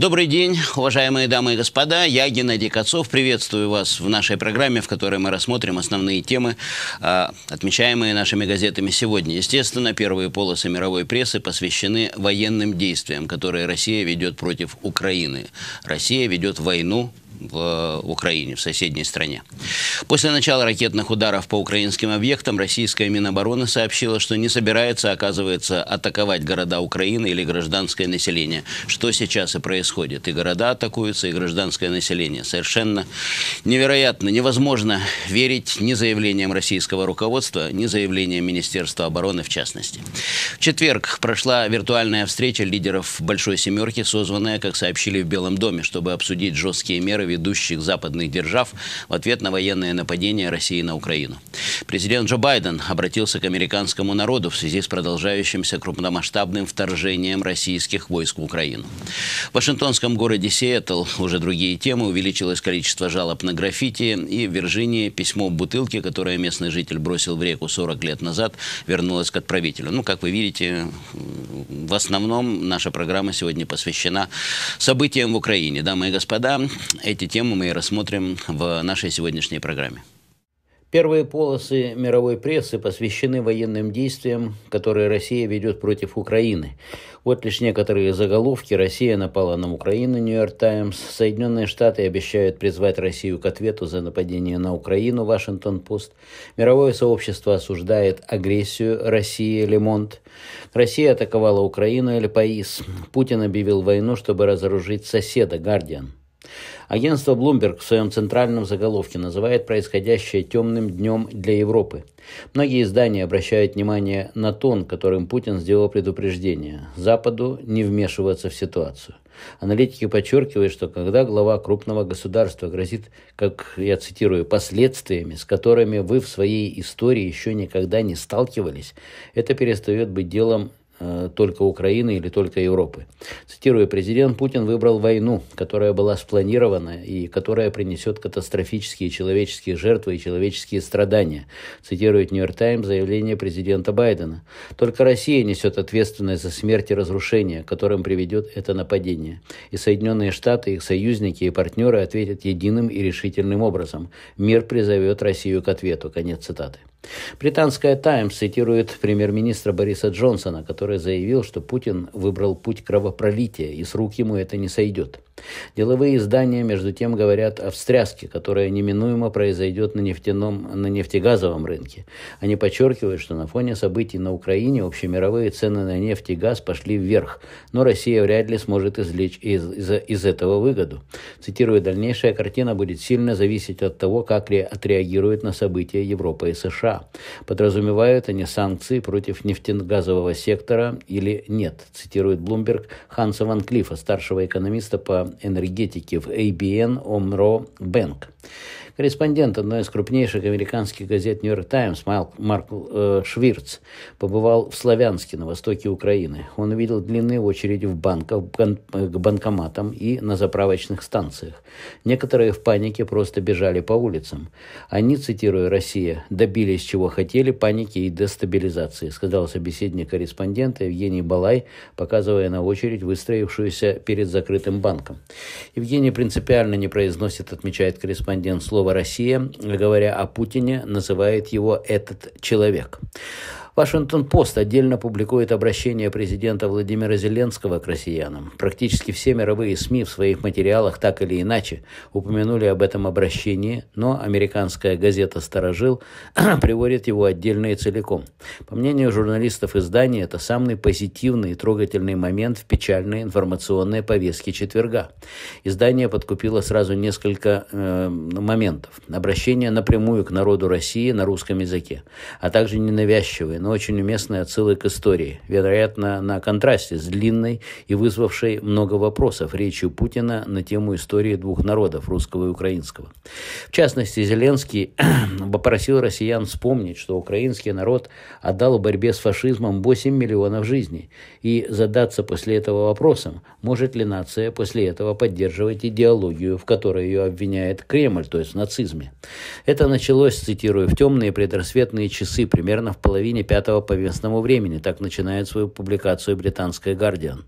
Добрый день, уважаемые дамы и господа. Я Геннадий Кацов. Приветствую вас в нашей программе, в которой мы рассмотрим основные темы, а, отмечаемые нашими газетами сегодня. Естественно, первые полосы мировой прессы посвящены военным действиям, которые Россия ведет против Украины. Россия ведет войну в Украине, в соседней стране. После начала ракетных ударов по украинским объектам российская Минобороны сообщила, что не собирается, оказывается, атаковать города Украины или гражданское население, что сейчас и происходит. И города атакуются, и гражданское население. Совершенно невероятно, невозможно верить ни заявлениям российского руководства, ни заявлениям Министерства обороны в частности. В четверг прошла виртуальная встреча лидеров Большой Семерки, созванная, как сообщили в Белом доме, чтобы обсудить жесткие меры ведущих западных держав в ответ на военное нападение России на Украину. Президент Джо Байден обратился к американскому народу в связи с продолжающимся крупномасштабным вторжением российских войск в Украину. В Вашингтонском городе Сиэтл уже другие темы. Увеличилось количество жалоб на граффити. И в Вирджинии письмо в бутылке, которое местный житель бросил в реку 40 лет назад, вернулось к отправителю. Ну, как вы видите, в основном наша программа сегодня посвящена событиям в Украине. Дамы и господа, эти эти темы мы и рассмотрим в нашей сегодняшней программе. Первые полосы мировой прессы посвящены военным действиям, которые Россия ведет против Украины. Вот лишь некоторые заголовки. Россия напала на Украину, Нью-Йорк Таймс. Соединенные Штаты обещают призвать Россию к ответу за нападение на Украину, Вашингтон Пост. Мировое сообщество осуждает агрессию России, Лемонт. Россия атаковала Украину, Эль Паис. Путин объявил войну, чтобы разоружить соседа, Гардиан. Агентство Bloomberg в своем центральном заголовке называет происходящее темным днем для Европы. Многие издания обращают внимание на тон, которым Путин сделал предупреждение – Западу не вмешиваться в ситуацию. Аналитики подчеркивают, что когда глава крупного государства грозит, как я цитирую, последствиями, с которыми вы в своей истории еще никогда не сталкивались, это перестает быть делом только Украины или только Европы. Цитирую, президент Путин выбрал войну, которая была спланирована и которая принесет катастрофические человеческие жертвы и человеческие страдания. Цитирует Нью-Йорк Таймс заявление президента Байдена. Только Россия несет ответственность за смерть и разрушение, которым приведет это нападение. И Соединенные Штаты, их союзники и партнеры ответят единым и решительным образом. Мир призовет Россию к ответу. Конец цитаты. Британская «Таймс» цитирует премьер-министра Бориса Джонсона, который заявил, что Путин выбрал путь кровопролития, и с рук ему это не сойдет. Деловые издания, между тем, говорят о встряске, которая неминуемо произойдет на, нефтяном, на нефтегазовом рынке. Они подчеркивают, что на фоне событий на Украине общемировые цены на нефть и газ пошли вверх, но Россия вряд ли сможет извлечь из, из, из этого выгоду. Цитирую, дальнейшая картина будет сильно зависеть от того, как ли отреагируют на события Европа и. США. Подразумевают они санкции против нефтегазового сектора или нет, цитирует Блумберг Ханса Ван Клифа, старшего экономиста по энергетике в ABN Omro Bank. Корреспондент одной из крупнейших американских газет «Нью-Йорк Таймс» Марк, э, Швирц побывал в Славянске на востоке Украины. Он увидел длинные очереди в банках, к банкоматам и на заправочных станциях. Некоторые в панике просто бежали по улицам. Они, цитируя «Россия», добились чего хотели, паники и дестабилизации, сказал собеседник корреспондента Евгений Балай, показывая на очередь, выстроившуюся перед закрытым банком. Евгений принципиально не произносит, отмечает корреспондент, слово Россия, говоря о Путине, называет его «этот человек». Вашингтон-Пост отдельно публикует обращение президента Владимира Зеленского к россиянам. Практически все мировые СМИ в своих материалах так или иначе упомянули об этом обращении, но американская газета «Старожил» приводит его отдельно и целиком. По мнению журналистов издания, это самый позитивный и трогательный момент в печальной информационной повестке четверга. Издание подкупило сразу несколько э, моментов. Обращение напрямую к народу России на русском языке, а также ненавязчивые, но очень уместной отсылы к истории, вероятно, на контрасте с длинной и вызвавшей много вопросов речью Путина на тему истории двух народов, русского и украинского. В частности, Зеленский попросил россиян вспомнить, что украинский народ отдал борьбе с фашизмом 8 миллионов жизней, и задаться после этого вопросом, может ли нация после этого поддерживать идеологию, в которой ее обвиняет Кремль, то есть в нацизме. Это началось, цитирую, в темные предрассветные часы, примерно в половине 5 по местному времени. Так начинает свою публикацию британская «Гардиан».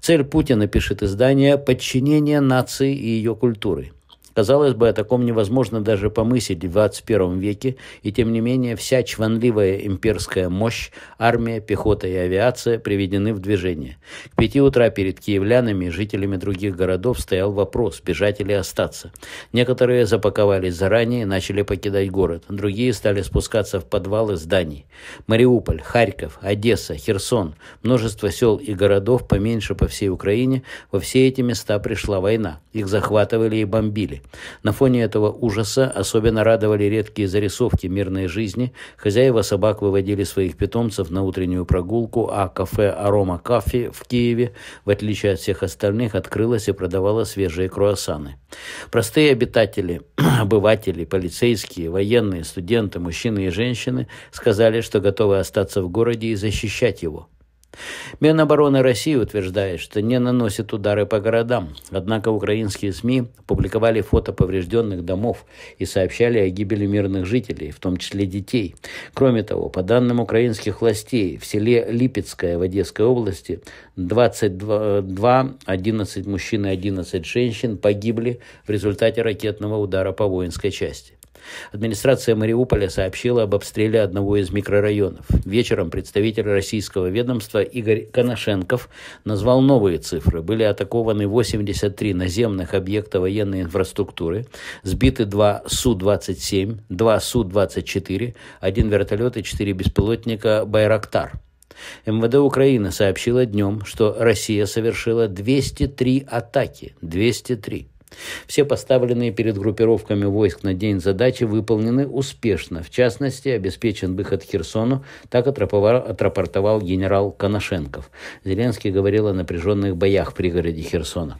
Цель Путина, пишет издание, подчинение нации и ее культуры. Казалось бы, о таком невозможно даже помыслить в 21 веке, и тем не менее вся чванливая имперская мощь, армия, пехота и авиация приведены в движение. К пяти утра перед киевлянами и жителями других городов стоял вопрос, бежать или остаться. Некоторые запаковались заранее и начали покидать город, другие стали спускаться в подвалы зданий. Мариуполь, Харьков, Одесса, Херсон, множество сел и городов поменьше по всей Украине, во все эти места пришла война. Их захватывали и бомбили. На фоне этого ужаса особенно радовали редкие зарисовки мирной жизни. Хозяева собак выводили своих питомцев на утреннюю прогулку, а кафе «Арома Кафе» в Киеве, в отличие от всех остальных, открылось и продавало свежие круассаны. Простые обитатели, обыватели, полицейские, военные, студенты, мужчины и женщины сказали, что готовы остаться в городе и защищать его. Минобороны России утверждает, что не наносит удары по городам. Однако украинские СМИ публиковали фото поврежденных домов и сообщали о гибели мирных жителей, в том числе детей. Кроме того, по данным украинских властей, в селе Липецкое в Одесской области 22, 11 мужчин и 11 женщин погибли в результате ракетного удара по воинской части. Администрация Мариуполя сообщила об обстреле одного из микрорайонов. Вечером представитель российского ведомства Игорь Коношенков назвал новые цифры. Были атакованы 83 наземных объекта военной инфраструктуры, сбиты два Су-27, два Су-24, один вертолет и четыре беспилотника «Байрактар». МВД Украины сообщила днем, что Россия совершила 203 атаки. 203. Все поставленные перед группировками войск на день задачи выполнены успешно. В частности, обеспечен выход Херсону, так отрапортовал генерал Коношенков. Зеленский говорил о напряженных боях в пригороде Херсона.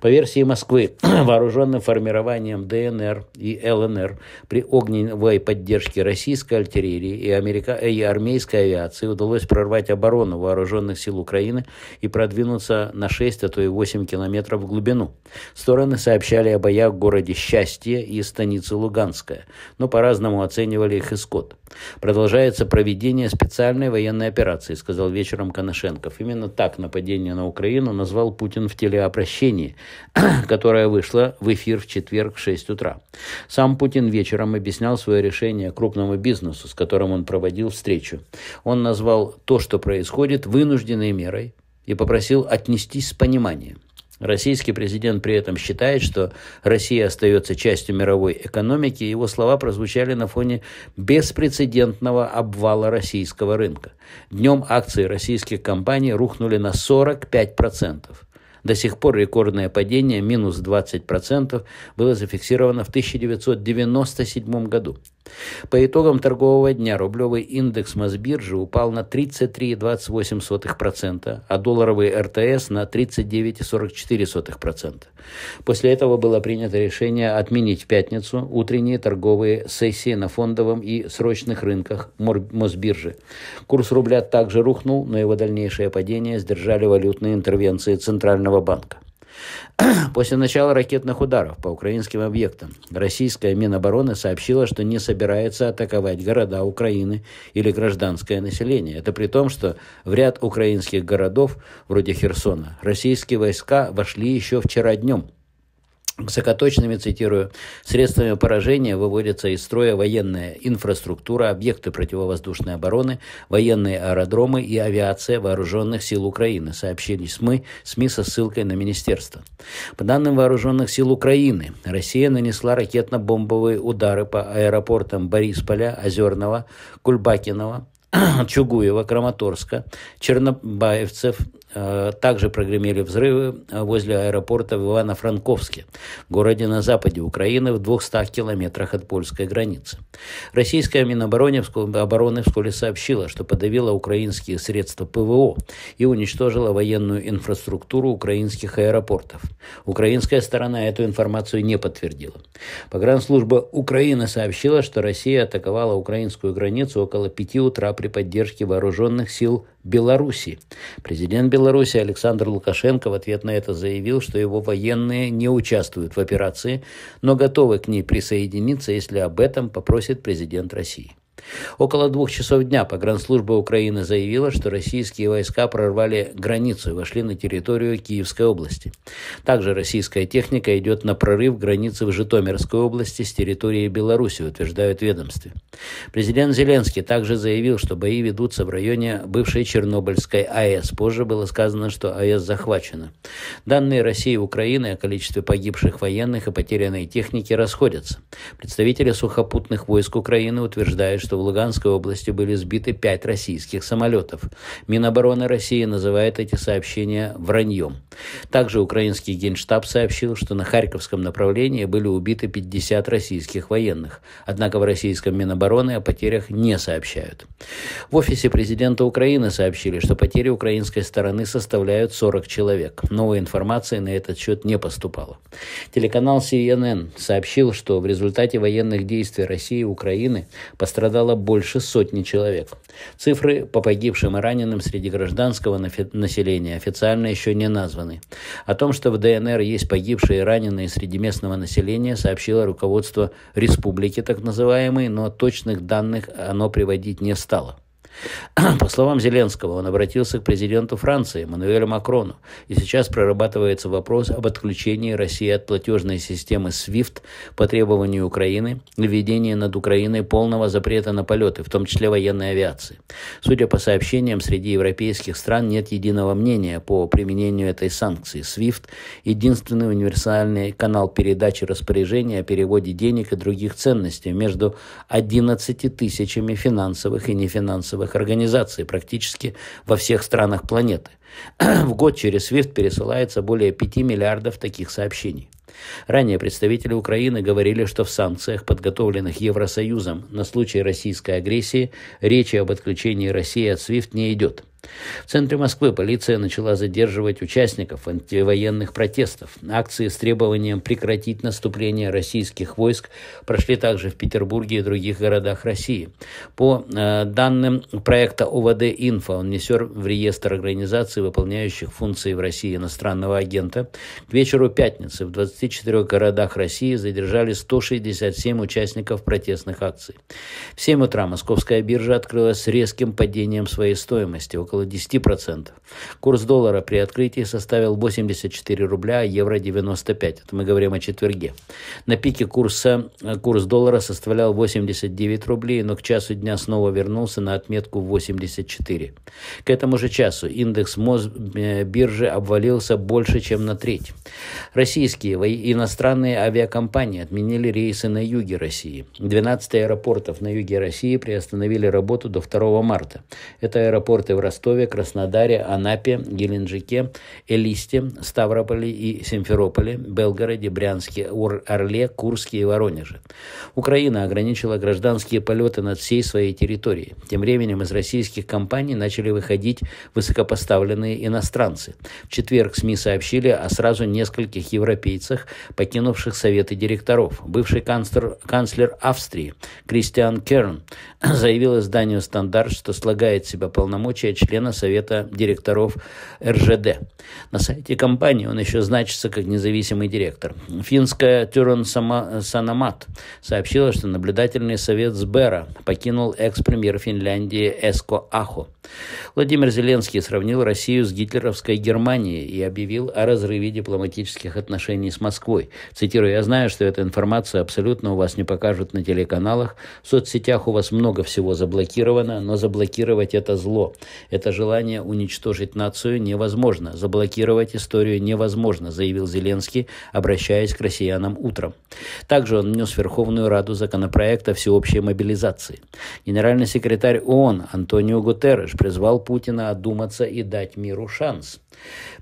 По версии Москвы, вооруженным формированием ДНР и ЛНР при огневой поддержке российской артиллерии и, америка... и армейской авиации удалось прорвать оборону вооруженных сил Украины и продвинуться на 6, а то и 8 километров в глубину. Стороны сообщали о боях в городе Счастье и станице Луганская, но по-разному оценивали их исход. Продолжается проведение специальной военной операции, сказал вечером Коношенков. Именно так нападение на Украину назвал Путин в телеобращении, которое вышло в эфир в четверг в 6 утра. Сам Путин вечером объяснял свое решение крупному бизнесу, с которым он проводил встречу. Он назвал то, что происходит, вынужденной мерой и попросил отнестись с пониманием. Российский президент при этом считает, что Россия остается частью мировой экономики. Его слова прозвучали на фоне беспрецедентного обвала российского рынка. Днем акции российских компаний рухнули на 45%. До сих пор рекордное падение, минус 20%, было зафиксировано в 1997 году. По итогам торгового дня рублевый индекс Мосбиржи упал на 33,28%, а долларовый РТС на 39,44%. После этого было принято решение отменить в пятницу утренние торговые сессии на фондовом и срочных рынках Мосбиржи. Курс рубля также рухнул, но его дальнейшее падение сдержали валютные интервенции Центрального банка. После начала ракетных ударов по украинским объектам российская Минобороны сообщила, что не собирается атаковать города Украины или гражданское население. Это при том, что в ряд украинских городов, вроде Херсона, российские войска вошли еще вчера днем – Высокоточными, цитирую, средствами поражения выводятся из строя военная инфраструктура, объекты противовоздушной обороны, военные аэродромы и авиация вооруженных сил Украины, сообщили СМИ, СМИ со ссылкой на министерство. По данным вооруженных сил Украины, Россия нанесла ракетно-бомбовые удары по аэропортам Борисполя, Озерного, Кульбакинова, Чугуева, Краматорска, Чернобаевцев, также прогремели взрывы э, возле аэропорта в Ивано-Франковске, городе на западе Украины в 200 километрах от польской границы. Российская Минобороны обороны вскоре сообщила, что подавила украинские средства ПВО и уничтожила военную инфраструктуру украинских аэропортов. Украинская сторона эту информацию не подтвердила. Погранслужба Украины сообщила, что Россия атаковала украинскую границу около 5 утра при поддержке вооруженных сил Беларуси. Президент Беларуси Александр Лукашенко в ответ на это заявил, что его военные не участвуют в операции, но готовы к ней присоединиться, если об этом попросит президент России. Около двух часов дня погранслужба Украины заявила, что российские войска прорвали границу и вошли на территорию Киевской области. Также российская техника идет на прорыв границы в Житомирской области с территории Беларуси, утверждают ведомстве. Президент Зеленский также заявил, что бои ведутся в районе бывшей Чернобыльской АЭС. Позже было сказано, что АЭС захвачена. Данные России и Украины о количестве погибших военных и потерянной техники расходятся. Представители сухопутных войск Украины утверждают, что в Луганской области были сбиты пять российских самолетов. Минобороны России называет эти сообщения враньем. Также украинский генштаб сообщил, что на Харьковском направлении были убиты 50 российских военных. Однако в российском Минобороны о потерях не сообщают. В офисе президента Украины сообщили, что потери украинской стороны составляют 40 человек. Новой информации на этот счет не поступало. Телеканал CNN сообщил, что в результате военных действий России и Украины пострадало больше сотни человек. Цифры по погибшим и раненым среди гражданского населения официально еще не названы. О том, что в ДНР есть погибшие и раненые среди местного населения, сообщило руководство республики так называемой, но точных данных оно приводить не стало. По словам Зеленского, он обратился к президенту Франции Мануэлю Макрону, и сейчас прорабатывается вопрос об отключении России от платежной системы SWIFT по требованию Украины и введении над Украиной полного запрета на полеты, в том числе военной авиации. Судя по сообщениям, среди европейских стран нет единого мнения по применению этой санкции. SWIFT – единственный универсальный канал передачи распоряжения о переводе денег и других ценностей между 11 тысячами финансовых и нефинансовых финансовых организаций практически во всех странах планеты. В год через SWIFT пересылается более 5 миллиардов таких сообщений. Ранее представители Украины говорили, что в санкциях, подготовленных Евросоюзом на случай российской агрессии, речи об отключении России от SWIFT не идет. В центре Москвы полиция начала задерживать участников антивоенных протестов. Акции с требованием прекратить наступление российских войск прошли также в Петербурге и других городах России. По э, данным проекта ОВД «Инфо», он несет в реестр организаций, выполняющих функции в России иностранного агента. К вечеру пятницы в 24 городах России задержали 167 участников протестных акций. В 7 утра московская биржа открылась с резким падением своей стоимости – около 10%. Курс доллара при открытии составил 84 рубля, а евро 95. Это мы говорим о четверге. На пике курса э, курс доллара составлял 89 рублей, но к часу дня снова вернулся на отметку 84. К этому же часу индекс МОЗ э, обвалился больше, чем на треть. Российские и иностранные авиакомпании отменили рейсы на юге России. 12 аэропортов на юге России приостановили работу до 2 марта. Это аэропорты в Ростове, Ростове, Краснодаре, Анапе, Геленджике, Элисте, Ставрополе и Симферополе, Белгороде, Брянске, Орле, Курске и Воронеже. Украина ограничила гражданские полеты над всей своей территорией. Тем временем из российских компаний начали выходить высокопоставленные иностранцы. В четверг СМИ сообщили о сразу нескольких европейцах, покинувших советы директоров. Бывший канцлер, канцлер Австрии Кристиан Керн заявил изданию «Стандарт», что слагает с себя полномочия члена Совета директоров РЖД. На сайте компании он еще значится как независимый директор. Финская Turun Sanomat сообщила, что наблюдательный совет Сбера покинул экс-премьер Финляндии Эско Ахо. Владимир Зеленский сравнил Россию с гитлеровской Германией и объявил о разрыве дипломатических отношений с Москвой. Цитирую, я знаю, что эта информация абсолютно у вас не покажут на телеканалах. В соцсетях у вас много всего заблокировано, но заблокировать это зло. Это желание уничтожить нацию невозможно. Заблокировать историю невозможно, заявил Зеленский, обращаясь к россиянам утром. Также он внес Верховную Раду законопроект о всеобщей мобилизации. Генеральный секретарь ООН Антонио Гутерреш призвал Путина одуматься и дать миру шанс.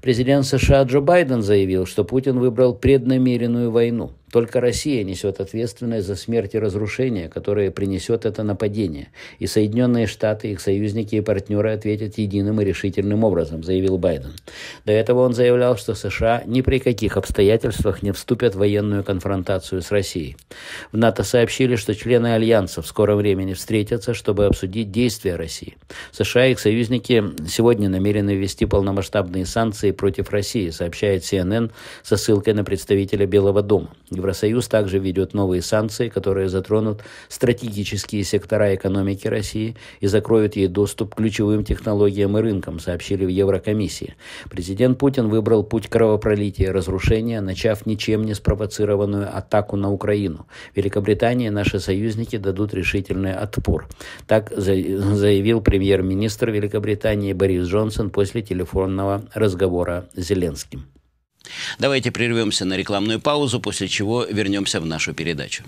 Президент США Джо Байден заявил, что Путин выбрал преднамеренную войну. Только Россия несет ответственность за смерть и разрушение, которые принесет это нападение. И Соединенные Штаты, их союзники и партнеры ответят единым и решительным образом, заявил Байден. До этого он заявлял, что США ни при каких обстоятельствах не вступят в военную конфронтацию с Россией. В НАТО сообщили, что члены Альянса в скором времени встретятся, чтобы обсудить действия России. США и их союзники сегодня намерены ввести полномасштабные санкции против России, сообщает CNN со ссылкой на представителя Белого дома. Евросоюз также ведет новые санкции, которые затронут стратегические сектора экономики России и закроют ей доступ к ключевым технологиям и рынкам, сообщили в Еврокомиссии. Президент Путин выбрал путь кровопролития и разрушения, начав ничем не спровоцированную атаку на Украину. Великобритания и наши союзники дадут решительный отпор. Так заявил премьер-министр Великобритании Борис Джонсон после телефонного разговора с Зеленским. Давайте прервемся на рекламную паузу, после чего вернемся в нашу передачу.